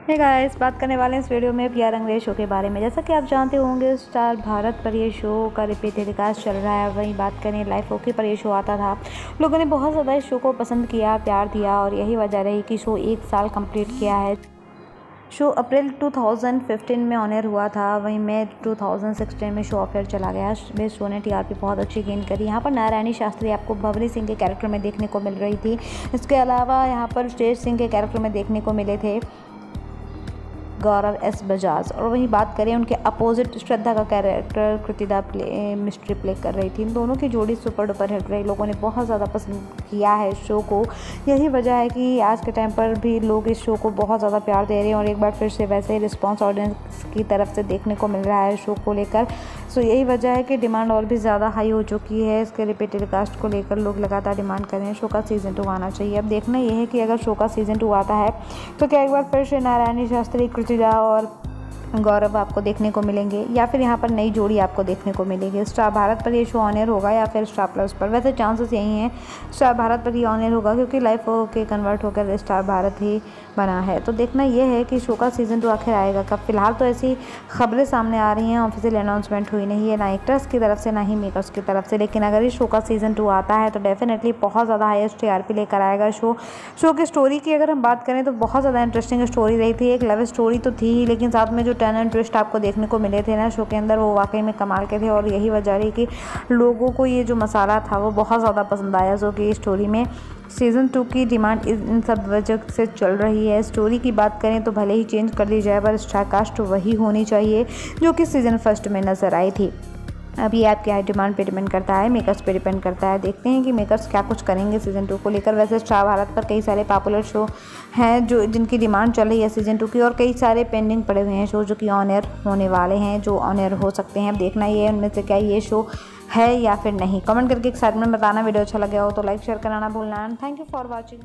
है गाइस बात करने वाले हैं इस वीडियो में प्यार अंग्रेज़ शो के बारे में। जैसा कि आप जानते होंगे, स्टार भारत पर ये शो का रिपीट टेलीकास्ट चल रहा है। वहीं बात करें लाइफ ओके पर ये शो आता था। लोगों ने बहुत ज़्यादा इस शो को पसंद किया, प्यार दिया और यही वजह रही कि शो एक साल कंप्लीट किया है। शो अप्रैल 2015 में ऑनर हुआ था। वहीं मई 2016 में शो ऑफेयर चला गया। इस शो ने टीआरपी बहुत अच्छी गेन करी। यहाँ पर नारायणी शास्त्री आपको भवरी सिंह के कैरेक्टर में देखने को मिल रही थी। इसके अलावा यहाँ पर स्टेज सिंह के कैरेक्टर में देखने को मिले थे। गौरव एस बजाज। और वहीं बात करें उनके अपोजिट श्रद्धा का कैरेक्टर कृतिदा प्ले मिस्ट्री प्ले कर रही थी। इन दोनों की जोड़ी सुपर डुपर हिट रही। लोगों ने बहुत ज़्यादा पसंद किया है इस शो को। यही वजह है कि आज के टाइम पर भी लोग इस शो को बहुत ज़्यादा प्यार दे रहे हैं और एक बार फिर से वैसे ही रिस्पॉन्स ऑडियंस की तरफ़ से देखने को मिल रहा है शो को लेकर। सो यही वजह है कि डिमांड और भी ज़्यादा हाई हो चुकी है। इसके रिपीट टेलीकास्ट को लेकर लोग लगातार डिमांड कर रहे हैं। शो का सीज़न टू आना चाहिए। अब देखना ये है कि अगर शो का सीज़न टू आता है तो क्या एक बार फिर से नारायणी शास्त्री, कृतिजा और गौरव आपको देखने को मिलेंगे, या फिर यहाँ पर नई जोड़ी आपको देखने को मिलेगी। स्टार भारत पर ये शो ऑनर होगा या फिर स्टार प्लस पर? वैसे चांसेस यही हैं स्टार भारत पर ही ऑनर होगा, क्योंकि लाइफ के कन्वर्ट होकर स्टार भारत ही बना है। तो देखना यह है कि शो का सीज़न टू आखिर आएगा कब। फ़िलहाल तो ऐसी खबरें सामने आ रही हैं। ऑफिशियल अनाउंसमेंट हुई नहीं है ना एक्टर्स की तरफ़ से, ना ही मेकर्स की तरफ़ से। लेकिन अगर इस शो का सीज़न टू आता है तो डेफिनेटली बहुत ज़्यादा हाइस्ट टी लेकर आएगा शो शो की स्टोरी की अगर हम बात करें तो बहुत ज़्यादा इंटरेस्टिंग स्टोरी रही थी। एक लव स्टोरी तो थी ही, लेकिन साथ में जो टर्न एंड ट्विस्ट आपको देखने को मिले थे ना शो के अंदर, वो वाकई में कमाल के थे। और यही वजह रही कि लोगों को ये जो मसाला था, वो बहुत ज़्यादा पसंद आया जो कि स्टोरी में। सीज़न टू की डिमांड इन सब वजह से चल रही है। स्टोरी की बात करें तो भले ही चेंज कर दी जाए, पर स्टारकास्ट वही होनी चाहिए, जो कि सीज़न फ़र्स्ट में नज़र आई थी। ये आपके हाई डिमांड पे डिपेंड करता है, मेकर्स पे डिपेंड करता है। देखते हैं कि मेकर्स क्या कुछ करेंगे सीज़न टू को लेकर। वैसे स्टार भारत पर कई सारे पॉपुलर शो हैं जो, जिनकी डिमांड चल रही है सीज़न टू की, और कई सारे पेंडिंग पड़े हुए हैं शो जो कि ऑन एयर होने वाले हैं, जो ऑन एयर हो सकते हैं। अब देखना ये है, उनमें से क्या ये शो है या फिर नहीं। कमेंट करके एक साइड में बताना, वीडियो अच्छा लगे हो तो लाइक, शेयर कराना भूलना। Thank you for watching